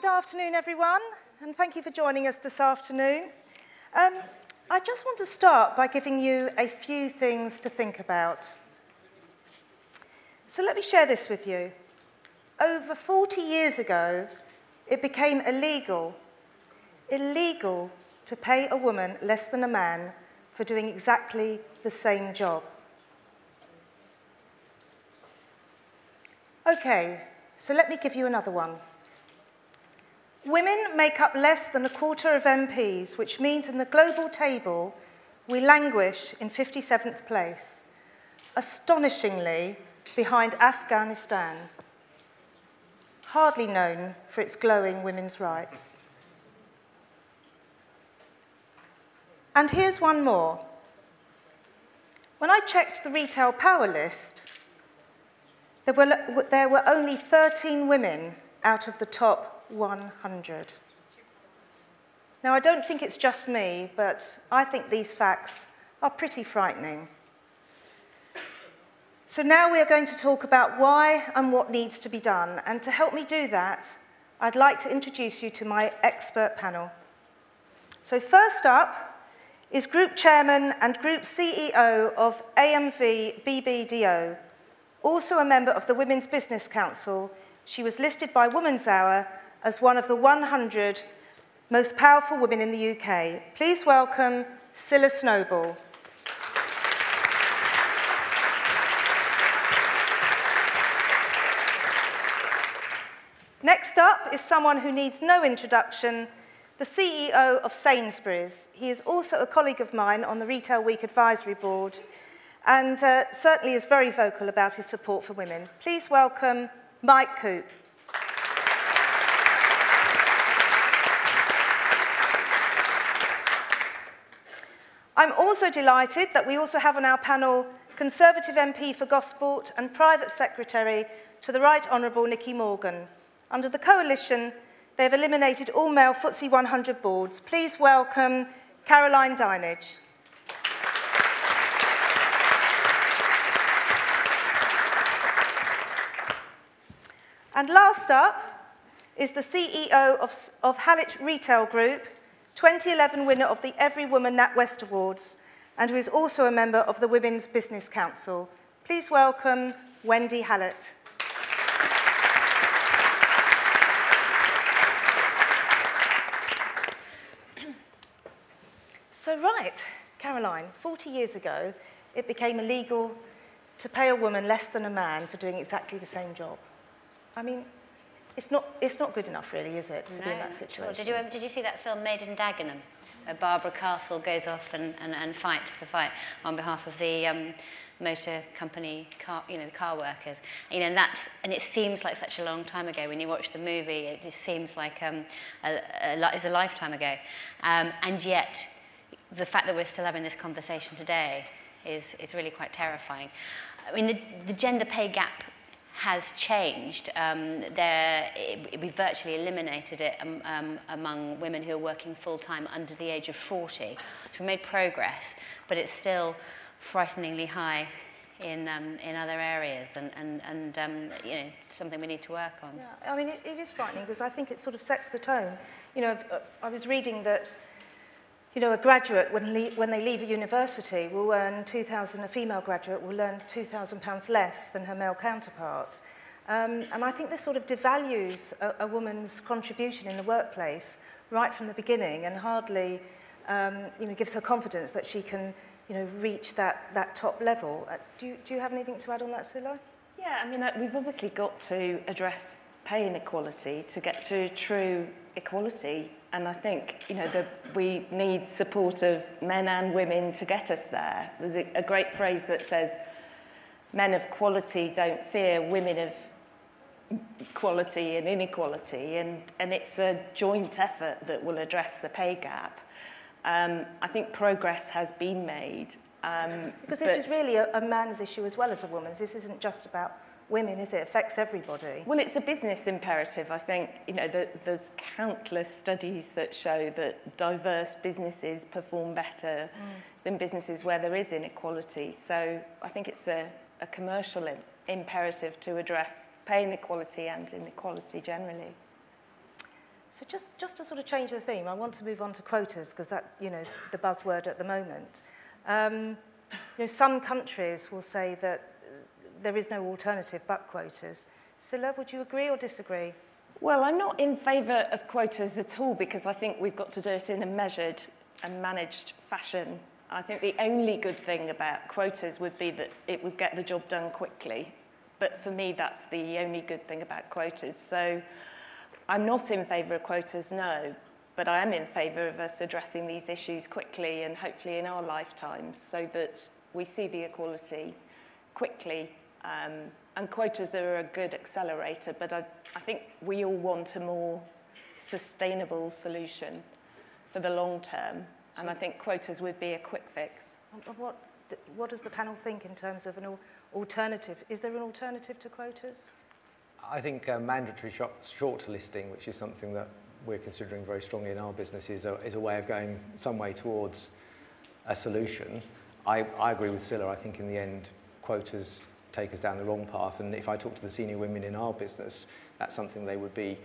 Good afternoon, everyone, and thank you for joining us this afternoon. Um, I just want to start by giving you a few things to think about. So let me share this with you. Over 40 years ago, it became illegal, illegal to pay a woman less than a man for doing exactly the same job. Okay, so let me give you another one. Women make up less than a quarter of MPs, which means in the global table, we languish in 57th place, astonishingly behind Afghanistan, hardly known for its glowing women's rights. And here's one more. When I checked the retail power list, there were, there were only 13 women out of the top 100. Now, I don't think it's just me, but I think these facts are pretty frightening. So now we are going to talk about why and what needs to be done. And to help me do that, I'd like to introduce you to my expert panel. So first up is Group Chairman and Group CEO of AMV BBDO, also a member of the Women's Business Council. She was listed by Woman's Hour as one of the 100 most powerful women in the UK. Please welcome Cilla Snowball. Next up is someone who needs no introduction, the CEO of Sainsbury's. He is also a colleague of mine on the Retail Week Advisory Board and uh, certainly is very vocal about his support for women. Please welcome Mike Coupe. I'm also delighted that we also have on our panel Conservative MP for Gosport and Private Secretary to the Right Honourable Nicky Morgan. Under the coalition, they have eliminated all male FTSE 100 boards. Please welcome Caroline Dinenage. And last up is the CEO of, of Hallett Retail Group, 2011 winner of the Every Woman NatWest Awards, and who is also a member of the Women's Business Council. Please welcome Wendy Hallett. So right, Caroline, 40 years ago, it became illegal to pay a woman less than a man for doing exactly the same job. I mean, it's not, it's not good enough, really, is it, to no. be in that situation? Well, did, you ever, did you see that film Made in Dagenham? Where Barbara Castle goes off and, and, and fights the fight on behalf of the um, motor company, car, you know, the car workers. You know, and, that's, and it seems like such a long time ago. When you watch the movie, it just seems like um, a, a, it's a lifetime ago. Um, and yet, the fact that we're still having this conversation today is, is really quite terrifying. I mean, the, the gender pay gap has changed. Um, there, it, we virtually eliminated it um, um, among women who are working full-time under the age of 40. So we made progress, but it's still frighteningly high in, um, in other areas and, and, and um, you know, something we need to work on. Yeah, I mean, it, it is frightening because I think it sort of sets the tone. You know, I was reading that you know, a graduate, when, le when they leave a university, will earn 2,000, a female graduate will earn 2,000 pounds less than her male counterpart. Um, and I think this sort of devalues a, a woman's contribution in the workplace right from the beginning and hardly um, you know, gives her confidence that she can you know, reach that, that top level. Uh, do, you, do you have anything to add on that, Silla? Yeah, I mean, uh, we've obviously got to address pay inequality to get to true equality and I think you know we need support of men and women to get us there. There's a, a great phrase that says, "Men of quality don't fear women of quality and inequality," and and it's a joint effort that will address the pay gap. Um, I think progress has been made. Um, because this is really a, a man's issue as well as a woman's. This isn't just about women, is it? It affects everybody. Well, it's a business imperative. I think, you know, the, there's countless studies that show that diverse businesses perform better mm. than businesses where there is inequality. So I think it's a, a commercial imperative to address pay inequality and inequality generally. So just, just to sort of change the theme, I want to move on to quotas because that, you know, is the buzzword at the moment. Um, you know, some countries will say that there is no alternative but quotas. Cilla, would you agree or disagree? Well, I'm not in favour of quotas at all because I think we've got to do it in a measured and managed fashion. I think the only good thing about quotas would be that it would get the job done quickly. But for me, that's the only good thing about quotas. So I'm not in favour of quotas, no, but I am in favour of us addressing these issues quickly and hopefully in our lifetimes so that we see the equality quickly. Um, and quotas are a good accelerator, but I, I think we all want a more sustainable solution for the long term. And I think quotas would be a quick fix. What, what does the panel think in terms of an alternative? Is there an alternative to quotas? I think uh, mandatory short listing, which is something that we're considering very strongly in our business, is a, is a way of going some way towards a solution. I, I agree with Cilla. I think in the end, quotas take us down the wrong path. And if I talk to the senior women in our business, that's something they would be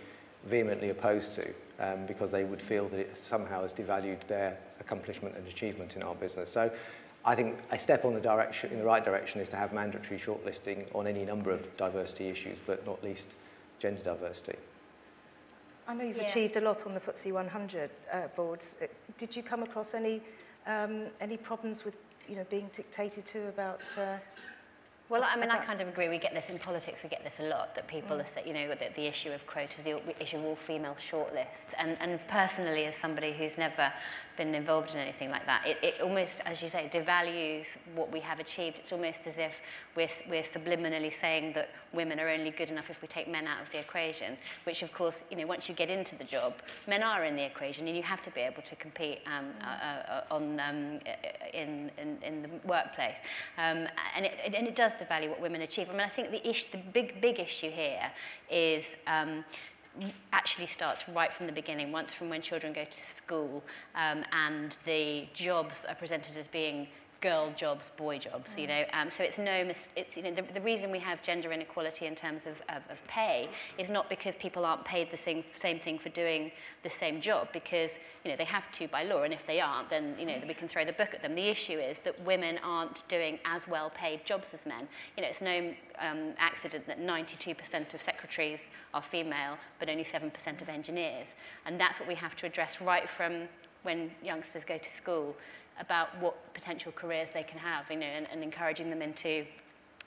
vehemently opposed to um, because they would feel that it somehow has devalued their accomplishment and achievement in our business. So I think a step on the direction, in the right direction is to have mandatory shortlisting on any number of diversity issues, but not least gender diversity. I know you've yeah. achieved a lot on the FTSE 100 uh, boards. Uh, did you come across any um, any problems with you know being dictated to about uh, Well, I mean, I kind of agree. We get this in politics. We get this a lot that people mm. are, you know, the, the issue of quotas, the issue of all-female shortlists. And, and personally, as somebody who's never been involved in anything like that, it, it almost, as you say, devalues what we have achieved. It's almost as if we're, we're subliminally saying that women are only good enough if we take men out of the equation, which, of course, you know, once you get into the job, men are in the equation, and you have to be able to compete um, uh, uh, on um, in, in, in the workplace. Um, and, it, and it does devalue what women achieve. I mean, I think the, issue, the big, big issue here is um, actually starts right from the beginning, once from when children go to school um, and the jobs are presented as being girl jobs, boy jobs, you know. Um, so it's no, mis it's, you know, the, the reason we have gender inequality in terms of, of, of pay is not because people aren't paid the same, same thing for doing the same job, because, you know, they have to by law, and if they aren't, then, you know, we can throw the book at them. The issue is that women aren't doing as well paid jobs as men. You know, it's no um, accident that 92% of secretaries are female, but only 7% of engineers. And that's what we have to address right from when youngsters go to school about what potential careers they can have, you know, and, and encouraging them into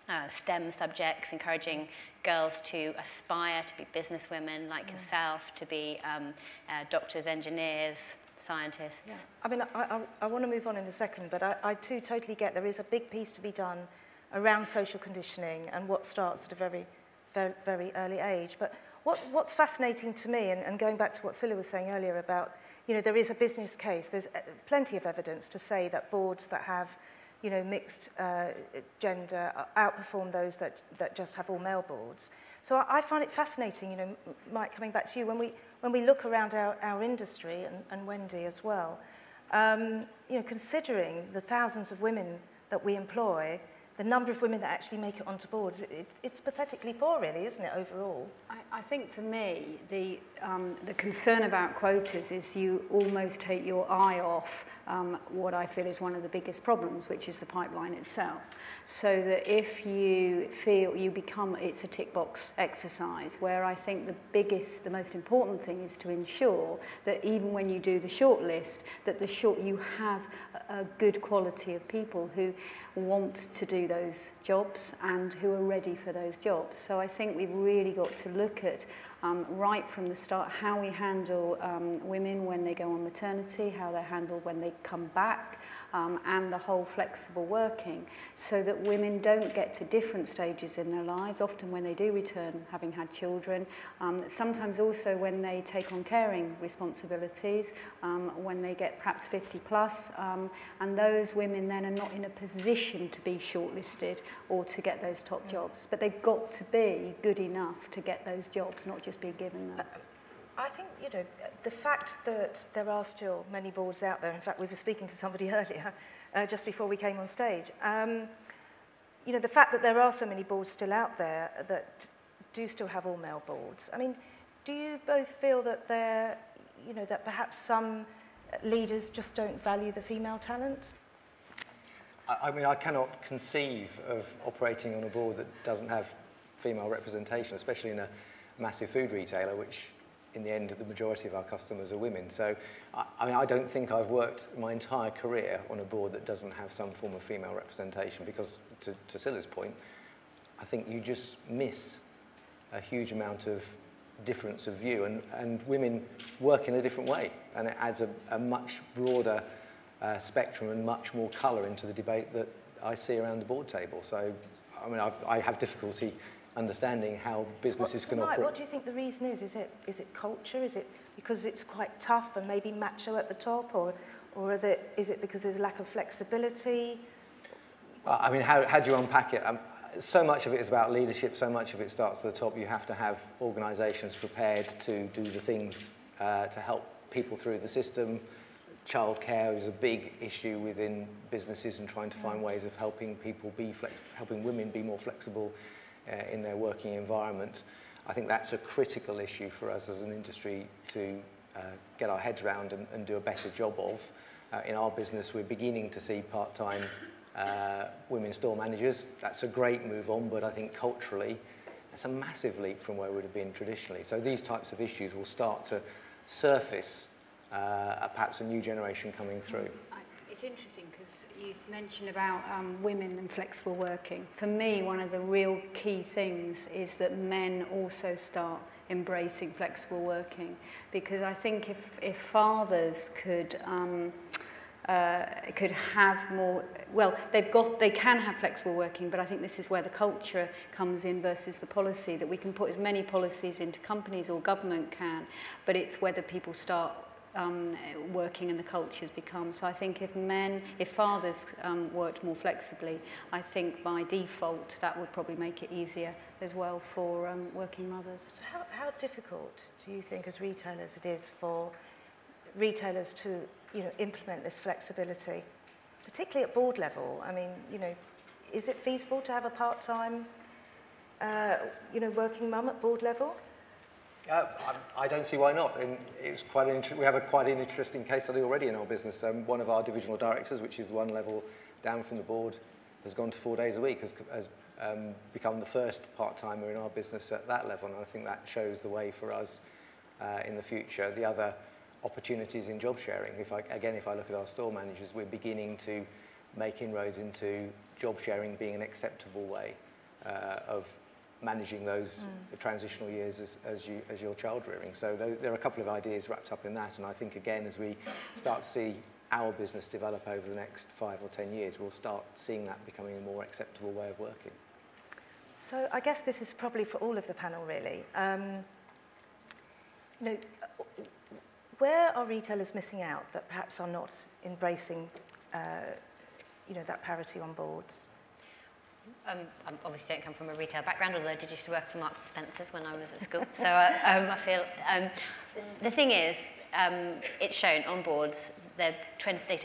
uh, STEM subjects, encouraging girls to aspire to be businesswomen like mm. yourself, to be um, uh, doctors, engineers, scientists. Yeah. I mean, I, I, I want to move on in a second, but I, I too totally get there is a big piece to be done around social conditioning and what starts at a very, very, very early age. But what, what's fascinating to me, and, and going back to what Silla was saying earlier about you know, there is a business case. There's uh, plenty of evidence to say that boards that have, you know, mixed uh, gender outperform those that, that just have all male boards. So I, I find it fascinating, you know, Mike, coming back to you, when we, when we look around our, our industry and, and Wendy as well, um, you know, considering the thousands of women that we employ, the number of women that actually make it onto boards, it, it, it's pathetically poor, really, isn't it, overall? I, I think for me, the, um, the concern about quotas is you almost take your eye off um, what I feel is one of the biggest problems, which is the pipeline itself. So that if you feel you become, it's a tick box exercise, where I think the biggest, the most important thing is to ensure that even when you do the short list, that the short, you have a good quality of people who want to do those jobs and who are ready for those jobs. So I think we've really got to look at um, right from the start how we handle um, women when they go on maternity, how they're handled when they come back, um, and the whole flexible working so that women don't get to different stages in their lives, often when they do return having had children, um, sometimes also when they take on caring responsibilities, um, when they get perhaps 50 plus, um, and those women then are not in a position to be shortlisted or to get those top mm. jobs. But they've got to be good enough to get those jobs, not just be given them. Uh, I think you know, the fact that there are still many boards out there, in fact, we were speaking to somebody earlier, uh, just before we came on stage, um, you know, the fact that there are so many boards still out there that do still have all male boards, I mean, do you both feel that there, you know, that perhaps some leaders just don't value the female talent? I, I mean, I cannot conceive of operating on a board that doesn't have female representation, especially in a massive food retailer, which in the end, the majority of our customers are women. So, I, I mean, I don't think I've worked my entire career on a board that doesn't have some form of female representation because, to, to Cilla's point, I think you just miss a huge amount of difference of view and, and women work in a different way and it adds a, a much broader uh, spectrum and much more colour into the debate that I see around the board table. So, I mean, I've, I have difficulty understanding how businesses so what, can operate. What do you think the reason is? Is it, is it culture? Is it because it's quite tough and maybe macho at the top? Or, or there, is it because there's a lack of flexibility? I mean, how, how do you unpack it? Um, so much of it is about leadership, so much of it starts at the top. You have to have organisations prepared to do the things uh, to help people through the system. Childcare is a big issue within businesses and trying to find ways of helping people be helping women be more flexible Uh, in their working environment. I think that's a critical issue for us as an industry to uh, get our heads around and, and, do a better job of. Uh, in our business, we're beginning to see part-time women store managers. That's a great move on, but I think culturally, that's a massive leap from where we'd would have been traditionally. So these types of issues will start to surface uh, perhaps a new generation coming through. It's interesting because you've mentioned about um, women and flexible working. For me, one of the real key things is that men also start embracing flexible working because I think if, if fathers could um, uh, could have more well they've got they can have flexible working but I think this is where the culture comes in versus the policy that we can put as many policies into companies or government can but it's whether people start um, working in the culture's become. So I think if men, if fathers um, worked more flexibly, I think by default that would probably make it easier as well for um, working mothers. So how, how difficult do you think as retailers it is for retailers to you know, implement this flexibility, particularly at board level? I mean, you know, is it feasible to have a part-time uh, you know, working mum at board level? Uh, I, I don't see why not. And it's quite an we have a quite an interesting case study already in our business. Um, one of our divisional directors, which is one level down from the board, has gone to four days a week, has, has um, become the first part-timer in our business at that level. And I think that shows the way for us uh, in the future. The other opportunities in job sharing, if I, again, if I look at our store managers, we're beginning to make inroads into job sharing being an acceptable way uh, of managing those mm. transitional years as, as, you, as your child rearing. So there, there are a couple of ideas wrapped up in that, and I think again, as we start to see our business develop over the next five or ten years, we'll start seeing that becoming a more acceptable way of working. So I guess this is probably for all of the panel, really. Um, you know, where are retailers missing out that perhaps are not embracing, uh, you know, that parity on boards? um, I obviously don't come from a retail background, although I did used to work for Marks and Spencer's when I was at school. so uh, um, I feel um, the thing is, um, it's shown on boards they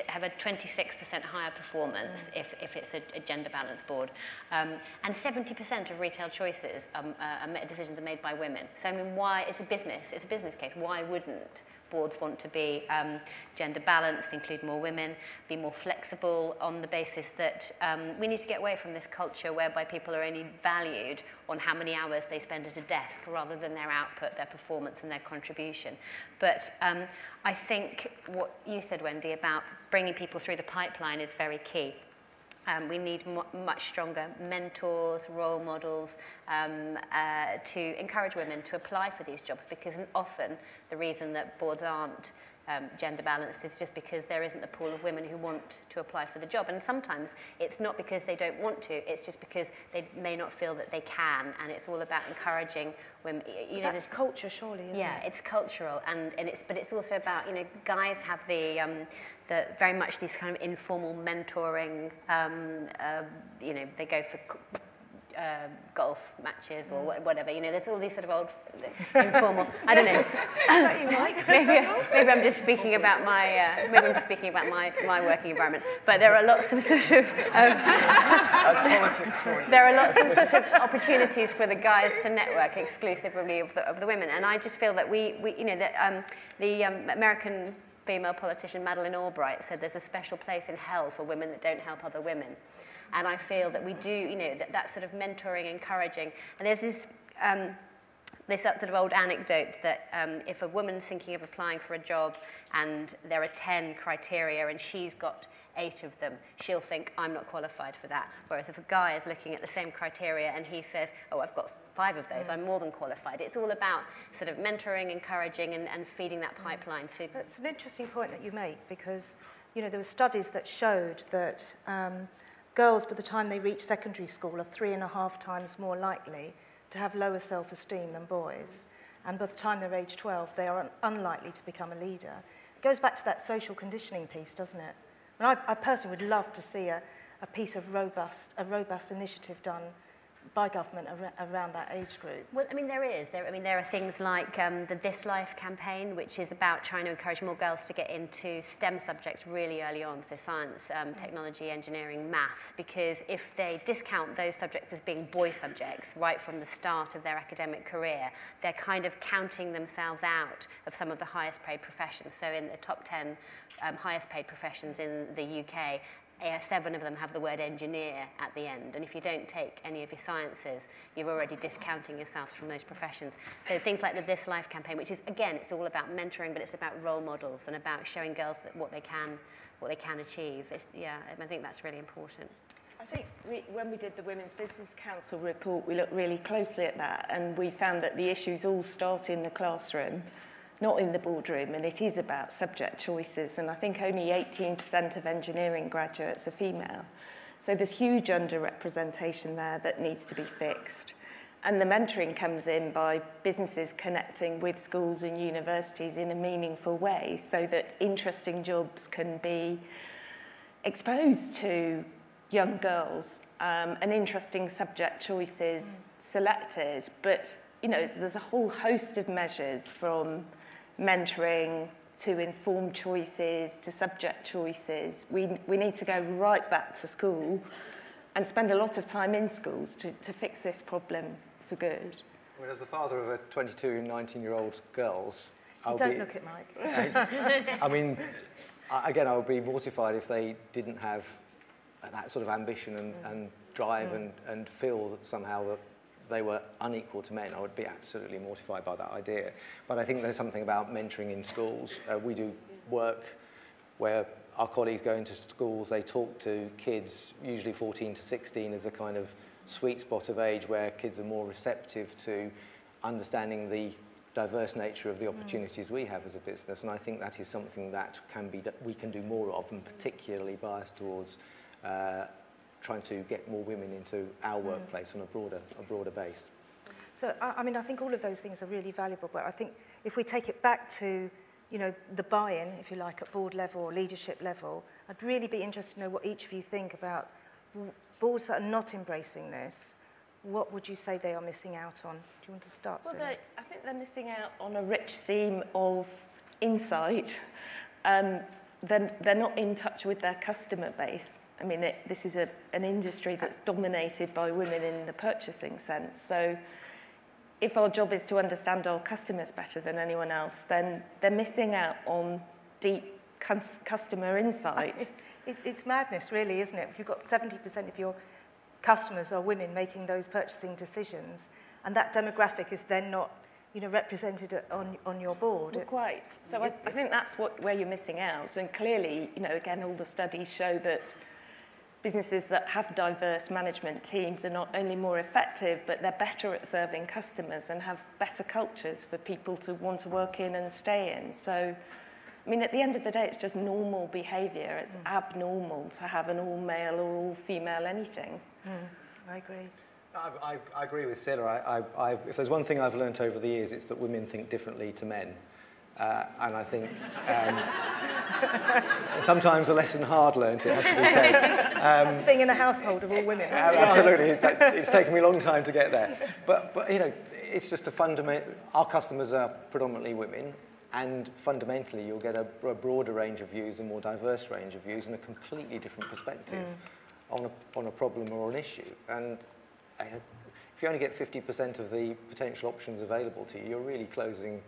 have a 26% higher performance mm. if, if it's a, a gender balanced board. Um, and 70% of retail choices um, uh, decisions are made by women. So I mean, why, it's a business, it's a business case, why wouldn't boards want to be um, gender balanced, include more women, be more flexible on the basis that um, we need to get away from this culture whereby people are only valued on how many hours they spend at a desk rather than their output, their performance and their contribution. But um, I think what you said, Wendy, about bringing people through the pipeline is very key. Um, we need much stronger mentors, role models um, uh, to encourage women to apply for these jobs because often the reason that boards aren't um, gender balance is just because there isn't a pool of women who want to apply for the job. And sometimes it's not because they don't want to, it's just because they may not feel that they can. And it's all about encouraging women. You know, That's this, culture, surely, isn't yeah, it? Yeah, it's cultural. And, and it's, but it's also about, you know, guys have the, um, the very much these kind of informal mentoring, um, uh, you know, they go for uh, golf matches or wha- whatever. You know, there's all these sort of old informal. I don't know. maybe, maybe I'm just speaking about my. Uh, maybe I'm just speaking about my, my working environment. But there are lots of sort of. Um, That's politics for you. there are lots of sort of opportunities for the guys to network exclusively of the, of the women. And I just feel that we, we you know, that, um, the um, American female politician Madeleine Albright said there's a special place in hell for women that don't help other women. And I feel that we do, you know, that, that sort of mentoring, encouraging. And there's this, um, this sort of old anecdote that um, if a woman's thinking of applying for a job and there are 10 criteria and she's got eight of them, she'll think, I'm not qualified for that. Whereas if a guy is looking at the same criteria and he says, oh, I've got five of those, I'm more than qualified. It's all about sort of mentoring, encouraging, and, and feeding that pipeline to That's an interesting point that you make because, you know, there were studies that showed that um, Girls, by the time they reach secondary school, are three and a half times more likely to have lower self-esteem than boys. And by the time they're age 12, they are un unlikely to become a leader. It goes back to that social conditioning piece, doesn't it? And I, I personally would love to see a, a piece of robust, a robust initiative done by government ar- around that age group. Well, I mean, there is. There, I mean, there are things like um, the This Life campaign, which is about trying to encourage more girls to get into STEM subjects really early on, so science, um, technology, engineering, maths, because if they discount those subjects as being boy subjects right from the start of their academic career, they're kind of counting themselves out of some of the highest paid professions. So in the top 10 um, highest paid professions in the UK, uh, seven of them have the word engineer at the end. And if you don't take any of your sciences, you're already discounting yourself from those professions. So things like the This Life campaign, which is, again, it's all about mentoring, but it's about role models and about showing girls that what they can, what they can achieve. It's, yeah, I think that's really important. I think we, when we did the Women's Business Council report, we looked really closely at that and we found that the issues all start in the classroom, not in the boardroom, and it is about subject choices. And I think only 18% of engineering graduates are female. So there's huge underrepresentation there that needs to be fixed. And the mentoring comes in by businesses connecting with schools and universities in a meaningful way so that interesting jobs can be exposed to young girls um, and interesting subject choices selected. But, you know, there's a whole host of measures from mentoring to informed choices to subject choices. We, we need to go right back to school and spend a lot of time in schools to, to fix this problem for good. I mean, as the father of a 22 and 19 year old girls, I'll Don't be, look at Mike. I mean, again, I would be mortified if they didn't have that sort of ambition and, mm. and drive mm. and, and feel that somehow that they were unequal to men. I would be absolutely mortified by that idea. But I think there's something about mentoring in schools. Uh, we do work where our colleagues go into schools, they talk to kids, usually 14 to 16 is the kind of sweet spot of age where kids are more receptive to understanding the diverse nature of the opportunities we have as a business. And I think that is something that can be, we can do more of, and particularly biased towards uh, trying to get more women into our workplace on a broader, a broader base. So, I, I mean, I think all of those things are really valuable, but I think if we take it back to, you know, the buy-in, if you like, at board level or leadership level, I'd really be interested to know what each of you think about boards that are not embracing this. What would you say they are missing out on? Do you want to start, Well, Sue? they, I think they're missing out on a rich seam of insight. Um, they're, they're not in touch with their customer base. I mean, it, this is a, an industry that's dominated by women in the purchasing sense. So if our job is to understand our customers better than anyone else, then they're missing out on deep cus- customer insight. It, it, it's madness, really, isn't it? If you've got 70% of your customers are women making those purchasing decisions, and that demographic is then not, you know, represented on, on your board. Well, quite. So I, I think that's what, where you're missing out. And clearly, you know, again, all the studies show that businesses that have diverse management teams are not only more effective, but they're better at serving customers and have better cultures for people to want to work in and stay in. So, I mean, at the end of the day, it's just normal behaviour. It's mm. abnormal to have an all-male or all-female anything. Mm, I agree. I, I, I agree with Cilla. I, I, I, if there's one thing I've learnt over the years, it's that women think differently to men. Uh, and I think um, sometimes a lesson hard learned, it has to be said. Um, That's being in a household of all women. Uh, absolutely, that, it's taken me a long time to get there. But, but you know, it's just a fundamental, our customers are predominantly women, and fundamentally you'll get a, a broader range of views, a more diverse range of views, and a completely different perspective mm. on, a, on a problem or an issue. And uh, if you only get 50% of the potential options available to you, you're really closing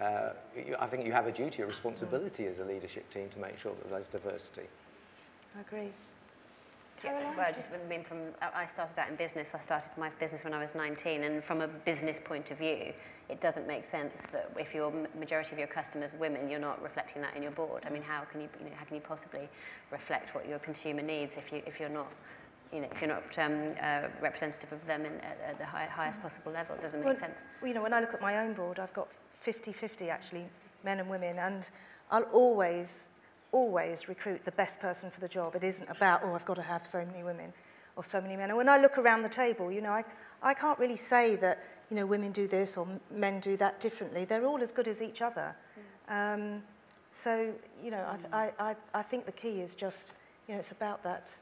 uh, you, I think you have a duty, a responsibility mm. as a leadership team to make sure that there's diversity. I agree. Yeah, well, just been from, I started out in business. I started my business when I was 19, and from a business point of view, it doesn't make sense that if your majority of your customers are women, you're not reflecting that in your board. I mean, how can you, you know, how can you possibly reflect what your consumer needs if you if you're not you know, if you're not um, uh, representative of them in, at, at the high, highest possible level, it doesn't make well, sense. Well, you know, when I look at my own board, I've got 50-50 actually, men and women, and I'll always, always recruit the best person for the job. It isn't about, oh, I've got to have so many women or so many men. And when I look around the table, you know, I, I can't really say that, you know, women do this or men do that differently. They're all as good as each other. Mm. Um, so, you know, mm. I, I, I think the key is just, you know, it's about that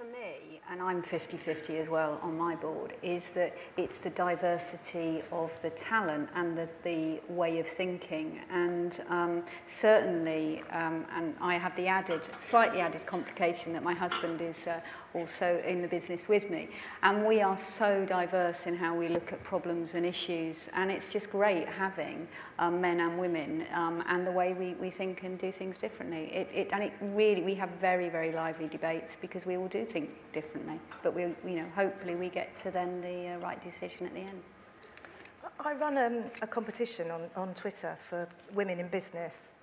for me, and I'm 50-50 as well on my board, is that it's the diversity of the talent and the, the way of thinking. And um, certainly, um, and I have the added, slightly added complication that my husband is uh, also in the business with me. And we are so diverse in how we look at problems and issues. And it's just great having um, men and women um, and the way we, we think and do things differently. It, it, and it really, we have very, very lively debates because we all do think differently. But we, you know, hopefully we get to then the uh, right decision at the end. I run um, a competition on, on Twitter for women in business.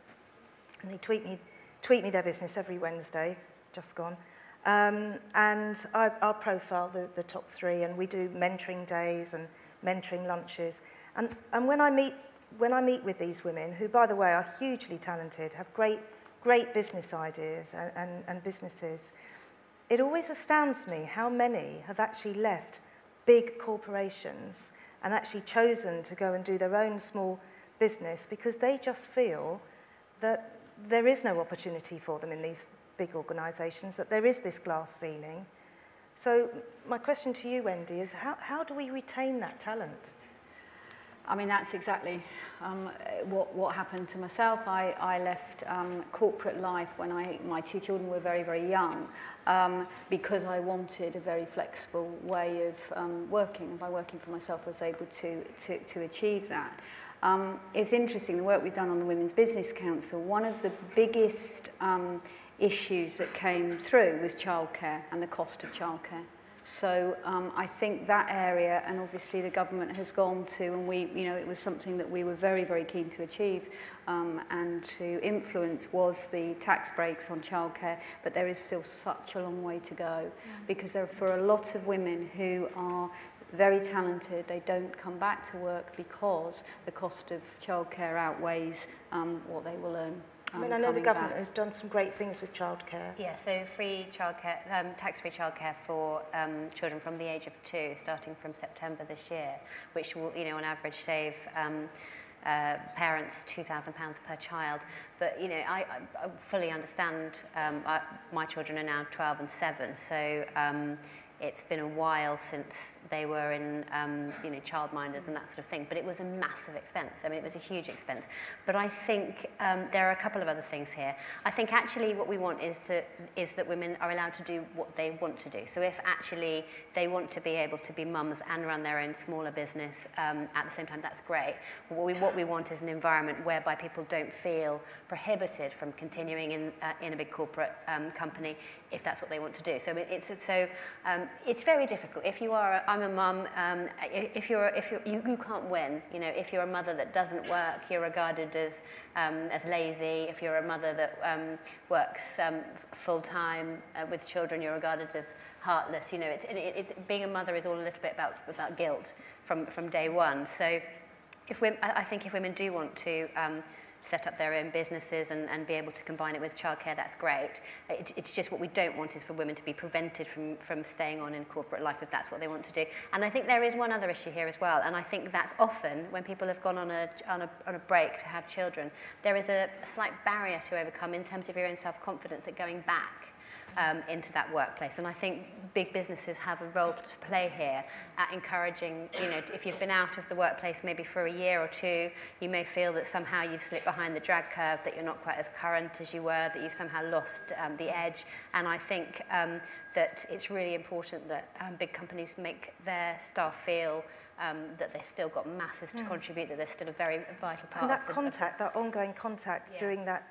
And they tweet me, tweet me their business every Wednesday, just gone. Um, and I, I'll profile the, the top three, and we do mentoring days and mentoring lunches. And, and when, I meet, when I meet with these women, who, by the way, are hugely talented, have great, great business ideas and, and, and businesses, it always astounds me how many have actually left big corporations and actually chosen to go and do their own small business because they just feel that there is no opportunity for them in these big organisations, that there is this glass ceiling. So my question to you, Wendy, is how, how do we retain that talent? I mean, that's exactly um, what, what happened to myself. I, I left um, corporate life when I, my two children were very, very young um, because I wanted a very flexible way of um, working. And by working for myself, I was able to, to, to achieve that. Um, it's interesting, the work we've done on the Women's Business Council, one of the biggest um, issues that came through was childcare and the cost of childcare. So um, I think that area, and obviously the government has gone to, and we, you know, it was something that we were very, very keen to achieve um, and to influence was the tax breaks on childcare. But there is still such a long way to go mm. because there, for a lot of women who are very talented, they don't come back to work because the cost of childcare outweighs um, what they will earn. I mean, I know the government back. has done some great things with childcare. Yeah, so free childcare, um, tax-free childcare for um, children from the age of two, starting from September this year, which will, you know, on average save um, uh, parents £2,000 per child. But, you know, I, I fully understand um, I, my children are now 12 and 7, so um, it's been a while since they were in, um, you know, childminders and that sort of thing, but it was a massive expense. I mean, it was a huge expense. But I think um, there are a couple of other things here. I think actually what we want is, to, is that women are allowed to do what they want to do. So if actually they want to be able to be mums and run their own smaller business um, at the same time, that's great. What we, what we want is an environment whereby people don't feel prohibited from continuing in, uh, in a big corporate um, company if that's what they want to do. So it's so um, it's very difficult. If you are, a, I'm a mum. Um, if you're, if you're, you, you can't win. You know, if you're a mother that doesn't work, you're regarded as um, as lazy. If you're a mother that um, works um, full time uh, with children, you're regarded as heartless. You know, it's, it, it's being a mother is all a little bit about about guilt from from day one. So, if we, I think if women do want to um, set up their own businesses and, and be able to combine it with childcare, that's great. It, it's just what we don't want is for women to be prevented from, from staying on in corporate life if that's what they want to do. And I think there is one other issue here as well, and I think that's often when people have gone on a, on a, on a break to have children, there is a, a slight barrier to overcome in terms of your own self-confidence at going back um, into that workplace. And I think big businesses have a role to play here at encouraging, you know, if you've been out of the workplace maybe for a year or two, you may feel that somehow you've slipped behind the drag curve, that you're not quite as current as you were, that you've somehow lost um, the edge. And I think um, that it's really important that um, big companies make their staff feel um, that they've still got masses to mm. contribute, that they're still a very vital part and that of the, contact, that ongoing contact yeah. during that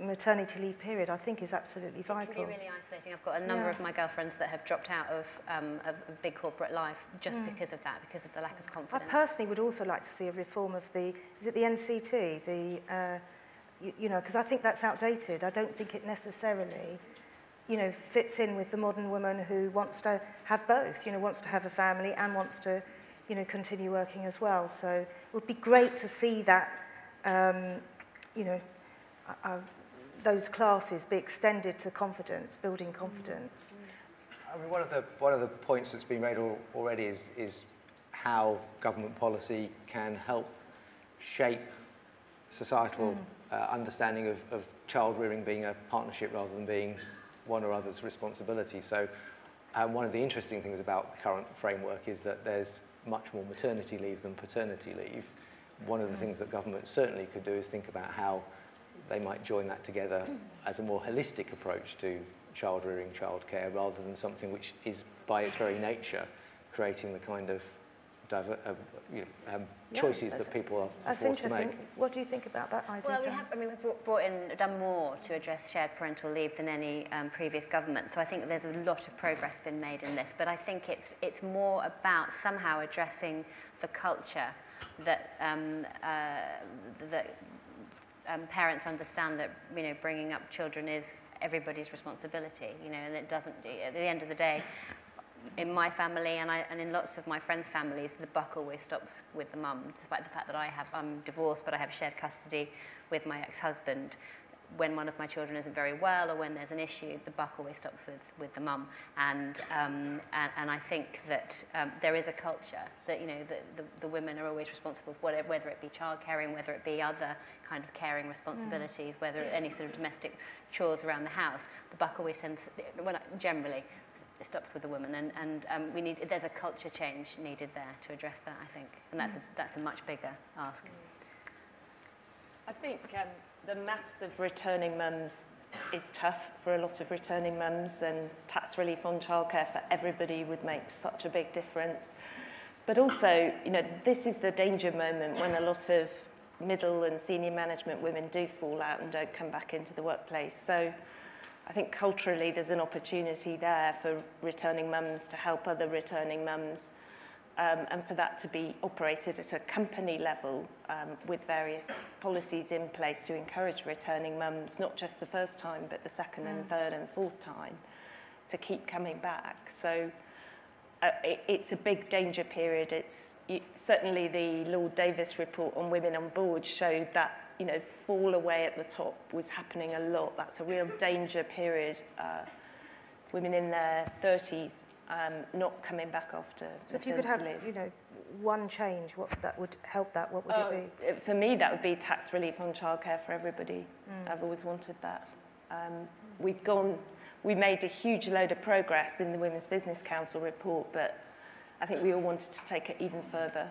maternity leave period, I think is absolutely vital. It can be really isolating. I've got a number yeah. of my girlfriends that have dropped out of, um, of, big corporate life just mm. because of that, because of the lack of confidence. I personally would also like to see a reform of the, is it the NCT? The, uh, you, you know, because I think that's outdated. I don't think it necessarily, you know, fits in with the modern woman who wants to have both, you know, wants to have a family and wants to, you know, continue working as well. So it would be great to see that, um, you know, uh, those classes be extended to confidence, building confidence. I mean, one of the one of the points that's been made al already is is how government policy can help shape societal mm. uh, understanding of, of child rearing being a partnership rather than being one or other's responsibility. So um, one of the interesting things about the current framework is that there's much more maternity leave than paternity leave. One of the mm. things that government certainly could do is think about how they might join that together as a more holistic approach to child rearing, childcare, rather than something which is by its very nature creating the kind of diver, uh, you know, um, yeah, choices that people are forced to make. What do you think about that idea? Well, we have, I mean, we've brought in, done more to address shared parental leave than any um, previous government. So I think there's a lot of progress been made in this. But I think it's, it's more about somehow addressing the culture that, um, uh, that um, parents understand that you know bringing up children is everybody's responsibility you know and it doesn't at the end of the day in my family and, I, and in lots of my friends' families, the buck always stops with the mum, despite the fact that I have, I'm divorced, but I have shared custody with my ex-husband when one of my children isn't very well or when there's an issue, the buck always stops with, with the mum. And, um, and, and I think that um, there is a culture that, you know, the, the, the women are always responsible for whatever, whether it be child caring, whether it be other kind of caring responsibilities, mm. whether any sort of domestic chores around the house, the buck always tends, well, generally, it stops with the woman and, and um, we need, there's a culture change needed there to address that, I think. And that's, mm. a, that's a much bigger ask. I think um, the maths of returning mums is tough for a lot of returning mums and tax relief on childcare for everybody would make such a big difference. But also, you know, this is the danger moment when a lot of middle and senior management women do fall out and don't come back into the workplace. So I think culturally there's an opportunity there for returning mums to help other returning mums um, and for that to be operated at a company level um, with various policies in place to encourage returning mums, not just the first time, but the second mm. and third and fourth time, to keep coming back. So uh, it, it's a big danger period. It's it, certainly the Lord Davies report on women on board showed that you know fall away at the top was happening a lot. That's a real danger period. Uh, women in their 30s um, not coming back after So if you could have, leave. you know, one change, what that would help that, what would uh, it be? For me, that would be tax relief on childcare for everybody. Mm. I've always wanted that. Um, we've gone, we made a huge load of progress in the Women's Business Council report, but I think we all wanted to take it even further.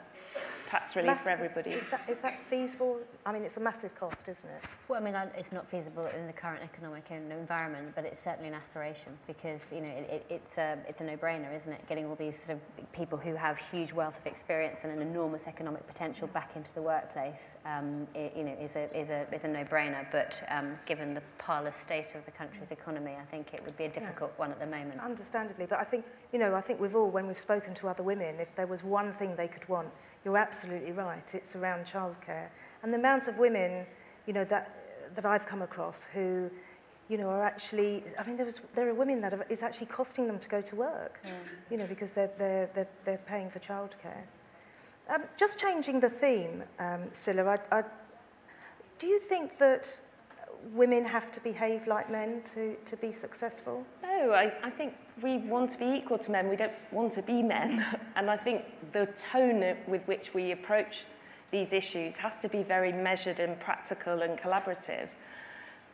Tax relief Mass for everybody. Is that, is that feasible? I mean, it's a massive cost, isn't it? Well, I mean, it's not feasible in the current economic environment, but it's certainly an aspiration because, you know, it, it, it's a, it's a no-brainer, isn't it? Getting all these sort of people who have huge wealth of experience and an enormous economic potential back into the workplace, um, it, you know, is a, is a, is a no-brainer. But um, given the parlous state of the country's economy, I think it would be a difficult yeah. one at the moment. Understandably, but I think, you know, I think we've all, when we've spoken to other women, if there was one thing they could want, you're absolutely right. It's around childcare. And the amount of women, you know, that, that I've come across who, you know, are actually, I mean, there, was, there are women that are, it's actually costing them to go to work, mm. you know, because they're, they're, they're, they're paying for childcare. Um, just changing the theme, um, Cilla, I, I, Do you think that women have to behave like men to, to be successful? No, I, I think we want to be equal to men. We don't want to be men. And I think the tone with which we approach these issues has to be very measured and practical and collaborative.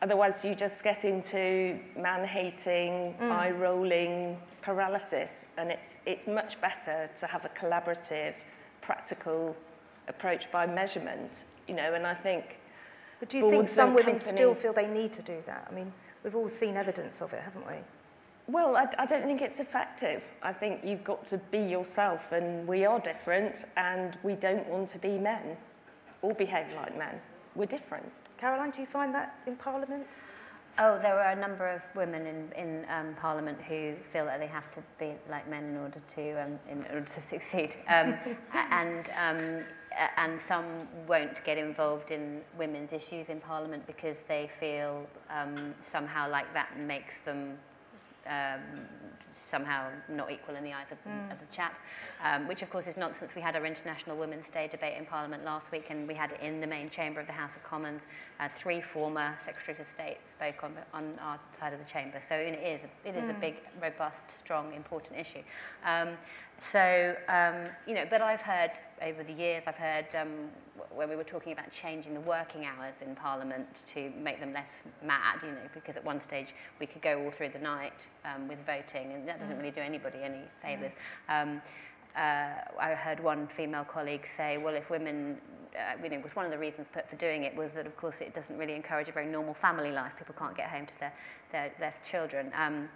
Otherwise, you just get into man-hating, mm. eye-rolling paralysis, and it's, it's much better to have a collaborative, practical approach by measurement, you know, and I think... But do you think some women still feel they need to do that? I mean, we've all seen evidence of it, haven't we? Well, I, I don't think it's effective. I think you've got to be yourself, and we are different, and we don't want to be men or behave like men. We're different. Caroline, do you find that in Parliament? Oh, there are a number of women in, in um, Parliament who feel that they have to be like men in order to, um, in order to succeed. Um, and, um, and some won't get involved in women's issues in Parliament because they feel um, somehow like that makes them um, somehow not equal in the eyes of, mm. of the chaps, um, which of course is nonsense. We had our International Women's Day debate in Parliament last week and we had it in the main chamber of the House of Commons. Uh, three former Secretaries of State spoke on, on our side of the chamber. So it is, a, it is mm. a big, robust, strong, important issue. Um, so, um, you know, but I've heard over the years, I've heard um, when we were talking about changing the working hours in Parliament to make them less mad, you know, because at one stage we could go all through the night um, with voting, and that doesn't really do anybody any favours. Um, uh, I heard one female colleague say, well, if women, uh, you know, was one of the reasons put for doing it was that, of course, it doesn't really encourage a very normal family life. People can't get home to their, their, their children. Um,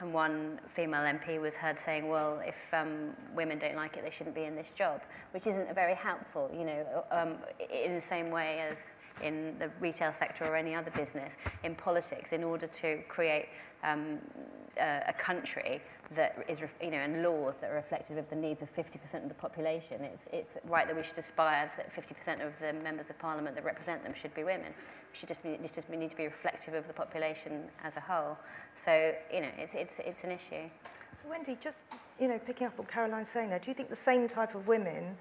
and one female MP was heard saying, well, if um, women don't like it, they shouldn't be in this job, which isn't very helpful, you know, um, in the same way as in the retail sector or any other business, in politics, in order to create um, a, a country that is, you know, and laws that are reflected of the needs of 50% of the population. It's, it's right that we should aspire that 50% of the members of parliament that represent them should be women. We should just, be, just we need to be reflective of the population as a whole. So, you know, it's, it's, it's an issue. So Wendy, just, you know, picking up what Caroline's saying there, do you think the same type of women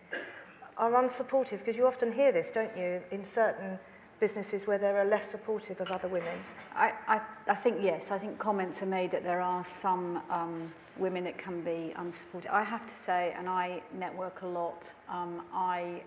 are unsupportive? Because you often hear this, don't you, in certain businesses where they are less supportive of other women? I, I I think yes. I think comments are made that there are some um, women that can be unsupported. I have to say, and I network a lot, um, I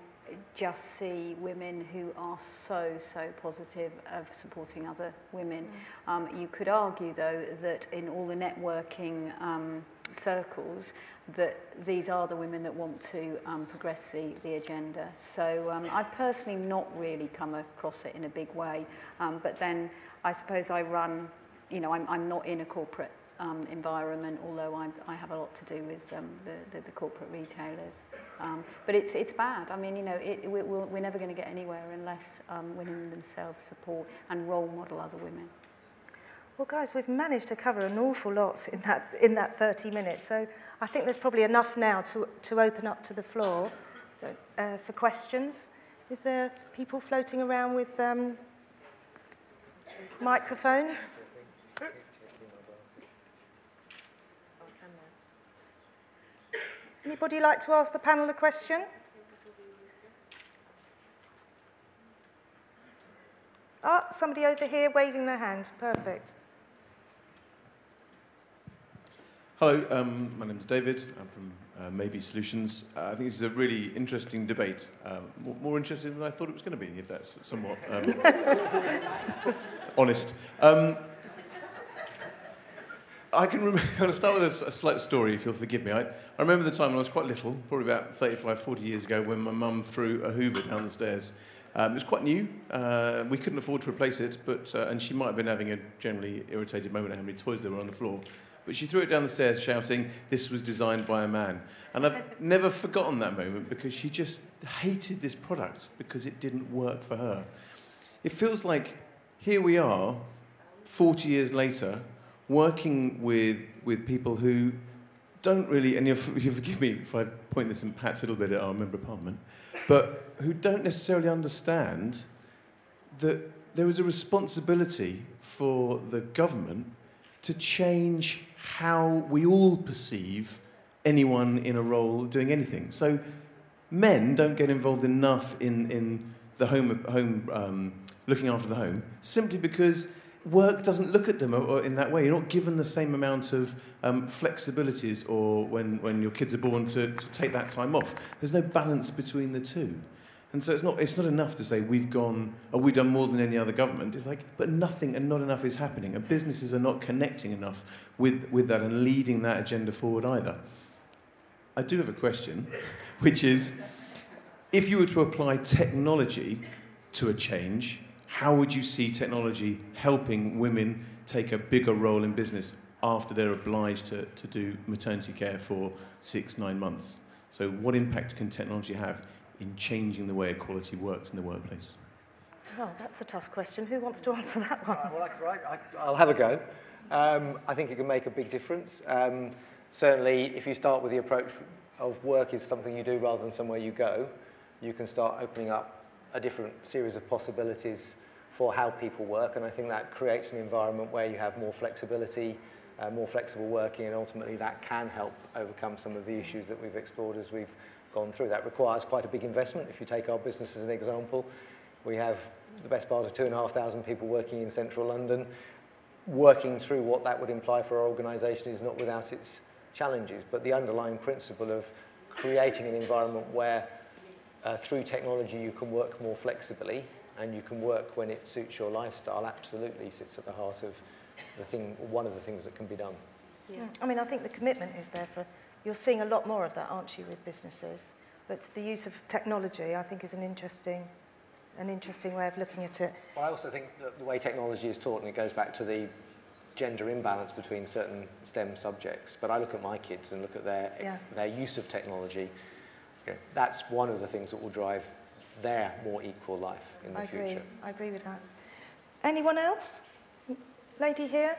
just see women who are so, so positive of supporting other women. Mm. Um, you could argue, though, that in all the networking um, circles, that these are the women that want to um, progress the, the agenda. So um, I personally not really come across it in a big way, um, but then I suppose I run, you know, I'm, I'm not in a corporate um, environment, although I, I have a lot to do with um, the, the, the corporate retailers. Um, but it's, it's bad. I mean, you know, it, it, we're, we're never going to get anywhere unless um, women themselves support and role model other women. Well, guys, we've managed to cover an awful lot in that, in that 30 minutes. So I think there's probably enough now to, to open up to the floor uh, for questions. Is there people floating around with um, microphones? Anybody like to ask the panel a question? Ah, somebody over here waving their hand. Perfect. Hello, um, my name is David. I'm from uh, Maybe Solutions. Uh, I think this is a really interesting debate. Uh, more, more, interesting than I thought it was going to be, if that's somewhat um, honest. Um, I can remember, I'm going to start with a, a, slight story, if you'll forgive me. I, I remember the time when I was quite little, probably about 35, 40 years ago, when my mum threw a Hoover down the stairs. Um, it was quite new. Uh, we couldn't afford to replace it, but uh, and she might have been having a generally irritated moment at how many toys there were on the floor. But she threw it down the stairs, shouting, "This was designed by a man." And I've never forgotten that moment because she just hated this product because it didn't work for her. It feels like here we are, 40 years later, working with, with people who don't really, and you forgive me if I point this in perhaps a little bit at our Member of Parliament, but who don't necessarily understand that there is a responsibility for the government to change how we all perceive anyone in a role doing anything. So men don't get involved enough in, in the home, home um, looking after the home simply because work doesn't look at them or, in that way. You're not given the same amount of um, flexibilities or when, when your kids are born to, to take that time off. There's no balance between the two. And so it's not, it's not enough to say we've gone, or we've done more than any other government. It's like, but nothing and not enough is happening. And businesses are not connecting enough with, with that and leading that agenda forward either. I do have a question, which is if you were to apply technology to a change, how would you see technology helping women take a bigger role in business after they're obliged to, to do maternity care for six, nine months? So, what impact can technology have in changing the way equality works in the workplace? Oh, that's a tough question. Who wants to answer that one? well, I, right, I, will have a go. Um, I think it can make a big difference. Um, certainly, if you start with the approach of work is something you do rather than somewhere you go, you can start opening up a different series of possibilities for how people work. And I think that creates an environment where you have more flexibility, uh, more flexible working, and ultimately that can help overcome some of the issues that we've explored as we've gone through. That requires quite a big investment. If you take our business as an example, we have the best part of two and a half thousand people working in central London. Working through what that would imply for our organisation is not without its challenges, but the underlying principle of creating an environment where uh, through technology you can work more flexibly and you can work when it suits your lifestyle absolutely sits at the heart of the thing, one of the things that can be done. Yeah. Mm. I mean, I think the commitment is there for, you're seeing a lot more of that, aren't you, with businesses? But the use of technology, I think, is an interesting, an interesting way of looking at it. Well, I also think that the way technology is taught, and it goes back to the gender imbalance between certain STEM subjects, but I look at my kids and look at their, yeah. their use of technology. You know, that's one of the things that will drive their more equal life in the I future. Agree. I agree with that. Anyone else? Lady here?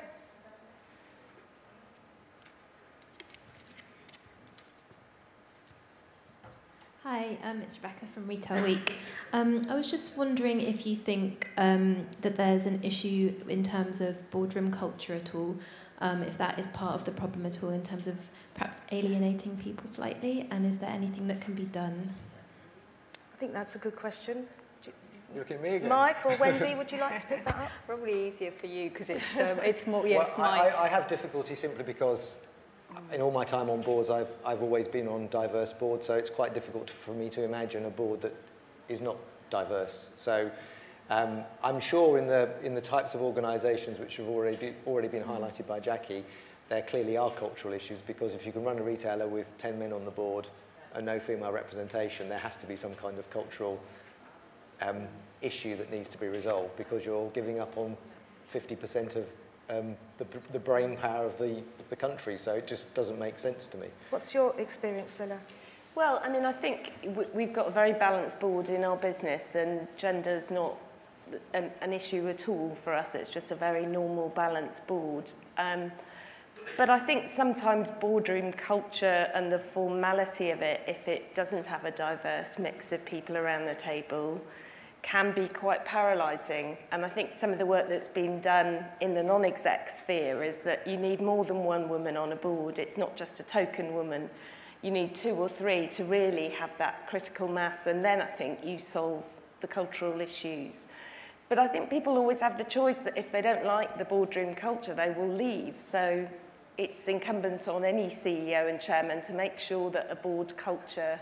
Hi, um, it's Rebecca from Retail Week. Um, I was just wondering if you think um, that there's an issue in terms of boardroom culture at all, um, if that is part of the problem at all in terms of perhaps alienating people slightly, and is there anything that can be done? I think that's a good question. You look at me again. Mike or Wendy, would you like to pick that up? Probably easier for you because it's um, it's more yes, well, Mike. I, I have difficulty simply because in all my time on boards, I've, I've always been on diverse boards, so it's quite difficult for me to imagine a board that is not diverse. So um, I'm sure in the, in the types of organisations which have already, be, already been highlighted by Jackie, there clearly are cultural issues because if you can run a retailer with 10 men on the board and no female representation, there has to be some kind of cultural um, issue that needs to be resolved because you're giving up on 50% of um, the, the brain power of the, the country. So it just doesn't make sense to me. What's your experience, Silla? Well, I mean, I think we've got a very balanced board in our business and gender's not an, an issue at all for us. It's just a very normal, balanced board. Um, But I think sometimes boardroom culture and the formality of it, if it doesn't have a diverse mix of people around the table, can be quite paralysing. And I think some of the work that's been done in the non-exec sphere is that you need more than one woman on a board. It's not just a token woman. You need two or three to really have that critical mass. And then I think you solve the cultural issues. But I think people always have the choice that if they don't like the boardroom culture, they will leave. So it's incumbent on any CEO and chairman to make sure that a board culture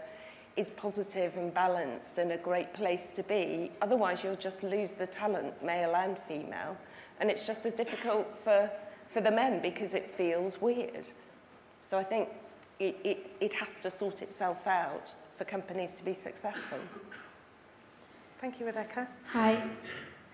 is positive and balanced and a great place to be. Otherwise, you'll just lose the talent, male and female. And it's just as difficult for, for the men because it feels weird. So I think it, it, it has to sort itself out for companies to be successful. Thank you, Rebecca. Hi.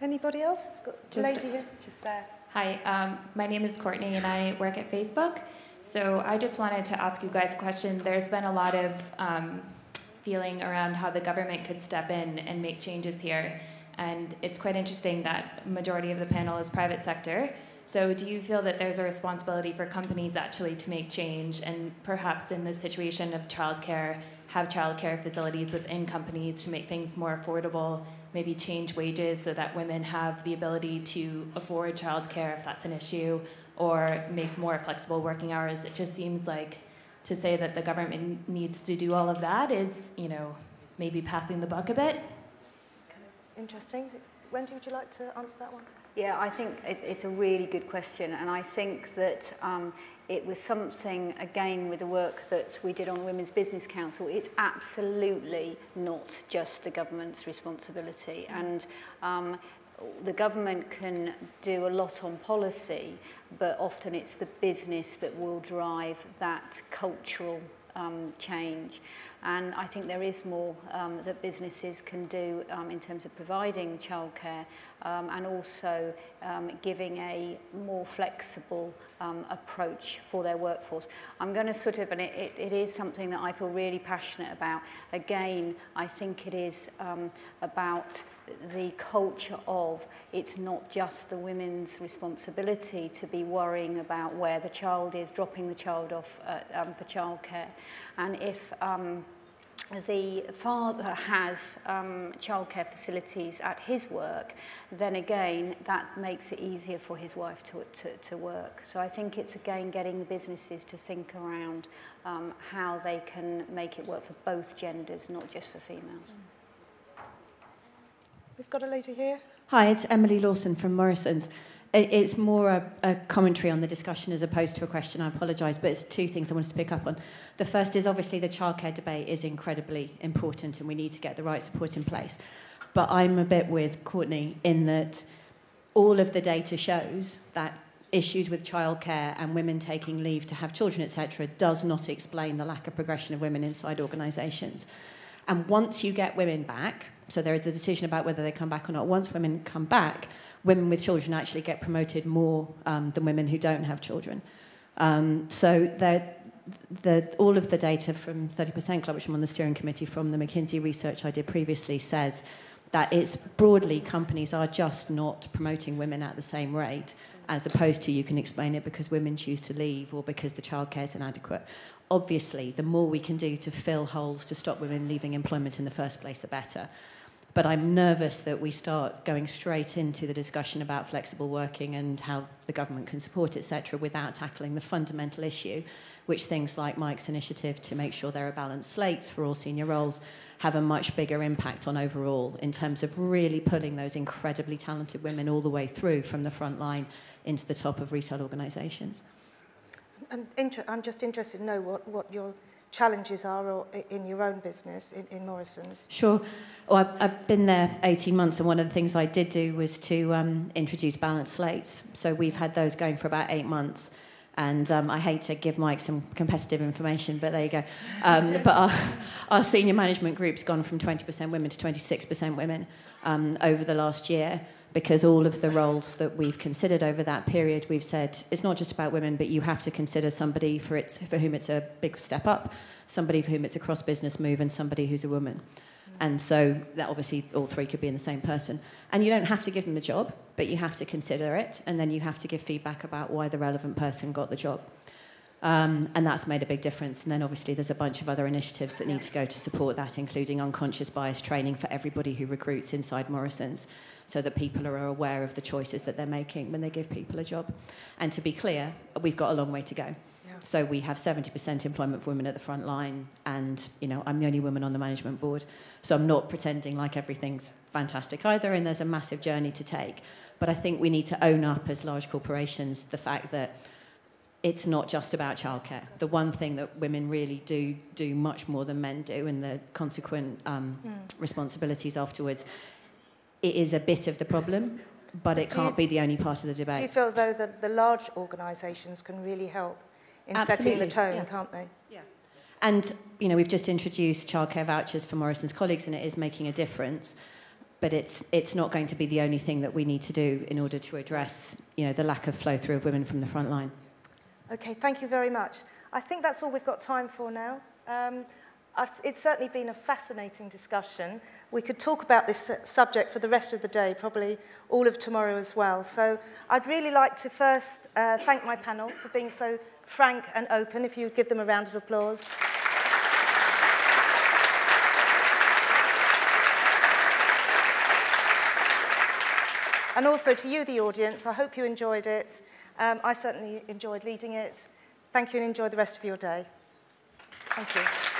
Anybody else? Got just, lady here, just there. Hi, um, my name is Courtney and I work at Facebook. So I just wanted to ask you guys a question. There's been a lot of um, feeling around how the government could step in and make changes here. And it's quite interesting that majority of the panel is private sector. So do you feel that there's a responsibility for companies actually to make change and perhaps in the situation of childcare, have childcare facilities within companies to make things more affordable, maybe change wages so that women have the ability to afford childcare if that's an issue, or make more flexible working hours? It just seems like to say that the government needs to do all of that is, you know, maybe passing the buck a bit. Interesting. Wendy, would you like to answer that one? Yeah, I think it's, it's a really good question, and I think that um, it was something, again, with the work that we did on Women's Business Council, it's absolutely not just the government's responsibility. Mm. And um, the government can do a lot on policy, but often it's the business that will drive that cultural um, change. And I think there is more um, that businesses can do um, in terms of providing childcare, um, and also um, giving a more flexible um, approach for their workforce. I'm going to sort of, and it, it, it is something that I feel really passionate about. Again, I think it is um, about the culture of it's not just the women's responsibility to be worrying about where the child is, dropping the child off uh, um, for childcare. And if um, the father has um, childcare facilities at his work, then again, that makes it easier for his wife to, to, to work. So I think it's again getting the businesses to think around um, how they can make it work for both genders, not just for females. We've got a lady here. Hi, it's Emily Lawson from Morrison's. It's more a, a commentary on the discussion as opposed to a question. I apologise, but it's two things I wanted to pick up on. The first is obviously the childcare debate is incredibly important and we need to get the right support in place. But I'm a bit with Courtney in that all of the data shows that issues with childcare and women taking leave to have children, etc., does not explain the lack of progression of women inside organisations. And once you get women back, so there is a decision about whether they come back or not. Once women come back, women with children actually get promoted more um, than women who don't have children. Um, so the, all of the data from 30% Club, which I'm on the steering committee from the McKinsey research I did previously, says that it's broadly companies are just not promoting women at the same rate, as opposed to you can explain it because women choose to leave or because the childcare is inadequate. Obviously, the more we can do to fill holes to stop women leaving employment in the first place, the better. But I'm nervous that we start going straight into the discussion about flexible working and how the government can support, etc., without tackling the fundamental issue, which things like Mike's initiative to make sure there are balanced slates for all senior roles have a much bigger impact on overall in terms of really pulling those incredibly talented women all the way through from the front line into the top of retail organisations. And I'm just interested to know what, what your challenges are or in your own business in, in Morrison's? Sure. Well, I've, I've been there 18 months, and one of the things I did do was to um, introduce balanced slates. So we've had those going for about eight months. And um, I hate to give Mike some competitive information, but there you go. Um, but our, our senior management group's gone from 20% women to 26% women um, over the last year because all of the roles that we've considered over that period, we've said it's not just about women, but you have to consider somebody for, it, for whom it's a big step up, somebody for whom it's a cross business move, and somebody who's a woman. Mm. And so that obviously all three could be in the same person. And you don't have to give them the job, but you have to consider it, and then you have to give feedback about why the relevant person got the job. Um, and that's made a big difference. And then obviously there's a bunch of other initiatives that need to go to support that, including unconscious bias training for everybody who recruits inside Morrison's, so that people are aware of the choices that they're making when they give people a job. And to be clear, we've got a long way to go. Yeah. So we have 70% employment for women at the front line, and you know I'm the only woman on the management board, so I'm not pretending like everything's fantastic either. And there's a massive journey to take. But I think we need to own up as large corporations the fact that it's not just about childcare. The one thing that women really do do much more than men do, and the consequent um, mm. responsibilities afterwards, it is a bit of the problem, but it can't be the only part of the debate. Do you feel though that the large organisations can really help in Absolutely. setting the tone, yeah. can't they? Yeah. And you know, we've just introduced childcare vouchers for Morrison's colleagues, and it is making a difference. But it's it's not going to be the only thing that we need to do in order to address you know the lack of flow through of women from the front line. Okay, thank you very much. I think that's all we've got time for now. Um, it's certainly been a fascinating discussion. We could talk about this subject for the rest of the day, probably all of tomorrow as well. So I'd really like to first uh, thank my panel for being so frank and open, if you would give them a round of applause. And also to you, the audience, I hope you enjoyed it. Um, I certainly enjoyed leading it. Thank you and enjoy the rest of your day. Thank you.